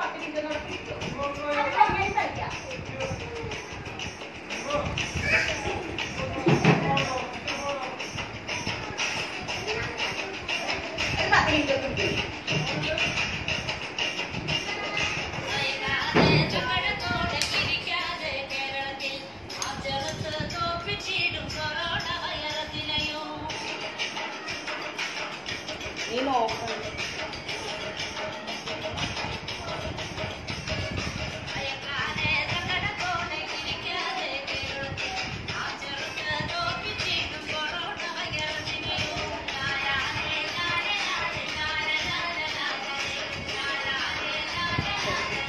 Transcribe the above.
പത്ത് minute Gracias.